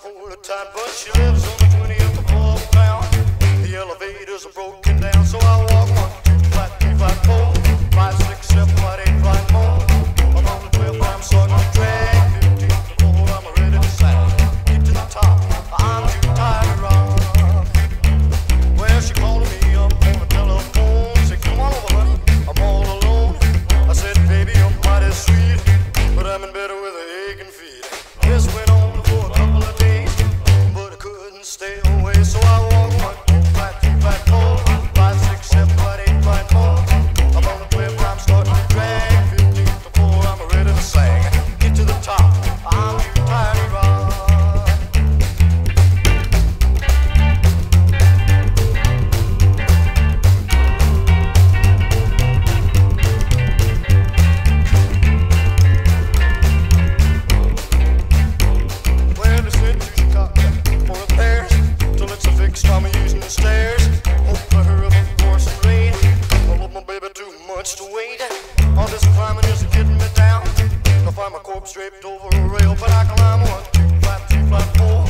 can hold her tight, but she lives on the 28th. All this climbing is getting me down. I find my corpse draped over a rail, but I climb one, two, five, two, five, four.